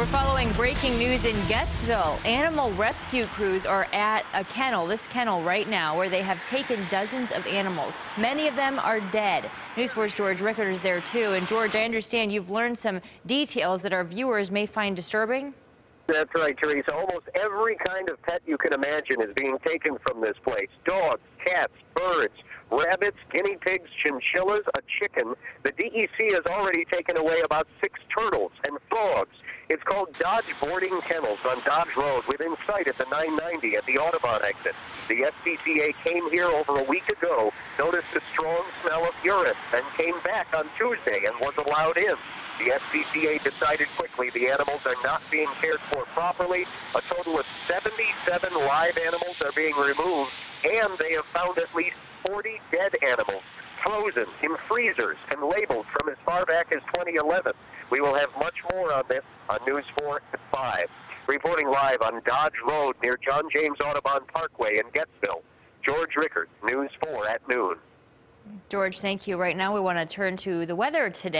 We're following breaking news in Getzville. Animal rescue crews are at a kennel, this kennel right now, where they have taken dozens of animals. Many of them are dead. News 4's George Rickard is there too. And George, I understand you've learned some details that our viewers may find disturbing. That's right, Teresa. Almost every kind of pet you can imagine is being taken from this place. Dogs, cats, birds, rabbits, guinea pigs, chinchillas, a chicken. The DEC has already taken away about six turtles and frogs. It's called Dodge Boarding Kennels on Dodge Road within sight at the 990 at the Audubon exit. The SPCA came here over a week ago, noticed a strong smell of urine, then came back on Tuesday and was allowed in. The SPCA decided quickly the animals are not being cared for properly. A total of 77 live animals are being removed, and they have found at least 40 dead animals frozen in freezers and labeled from as far back as 2011. We will have much more on this on News 4 at 5. Reporting live on Dodge Road near John James Audubon Parkway in Getzville. George Rickard, News 4 at noon. George, thank you. Right now we want to turn to the weather today.